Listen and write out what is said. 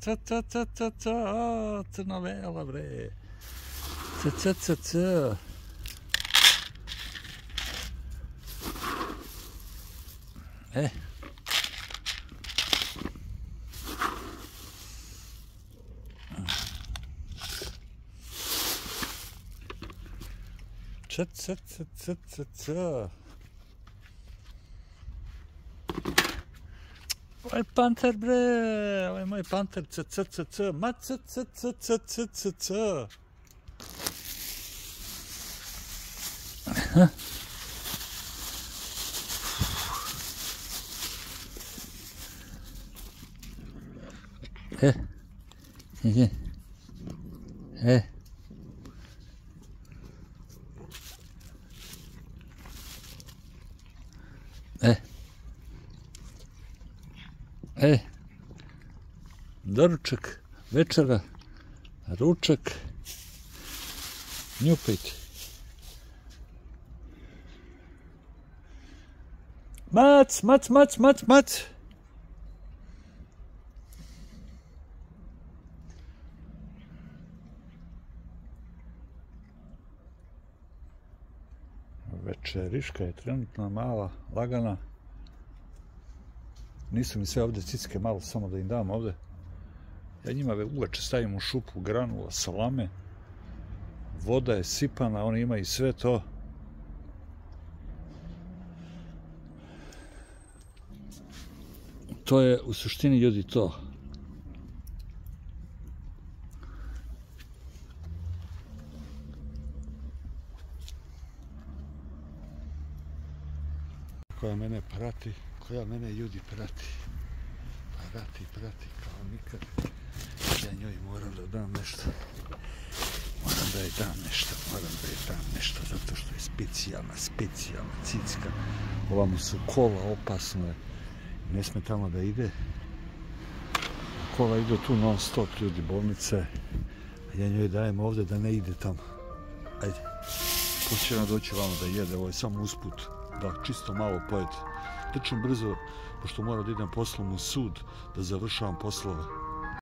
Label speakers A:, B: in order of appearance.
A: Ta ta ta ta ta, ta novela bre. Ta ta oh, ta ta. Eh. Ta ta ta ta ta ta. Ovaj panter, bre, ovaj moj panter, c, c, c, ma, c, c, c, c, c, c, c. E, e, e. E. E, doručak, večera, ručak, njupajte. Mac, mac, mac, mac, mac. Večeriška je trenutno mala, lagana. Nisu mi sve ovdje cicke, malo samo da im dam ovdje. Ja njima uveče stavim u šupu granula, salame. Voda je sipana, oni imaju sve to. To je u suštini ljudi to. koja mene prati, koja mene ljudi prati. Prati, prati, kao nikad. Ja njoj moram da dam nešto. Moram da je dam nešto, moram da je dam nešto, zato što je specijalna, specijalna cicka. Ovamo su kola, opasno je. Ne sme tamo da ide. Kola ide tu non stop, ljudi, bolnice. A ja njoj dajem ovde da ne ide tamo. Ajde. Poslije ona doći vamo da jede, ovo je samo usput. Da, čisto malo pojede. Trčim brzo, pošto moram da idem poslom u sud, da završavam poslove.